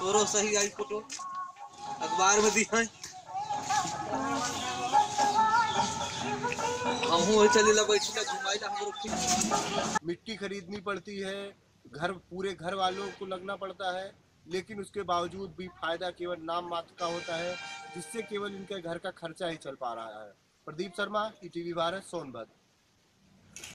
तोरो सही आई फ़ोटो। अखबार में दी है हम चले ला घुमाई ला मिट्टी खरीदनी पड़ती है, घर, पूरे घर वालों को लगना पड़ता है, लेकिन उसके बावजूद भी फ़ायदा केवल नाम मात्र का होता है, जिससे केवल इनके घर का खर्चा ही चल पा रहा है। प्रदीप शर्मा ई भारत, सोनभद्र।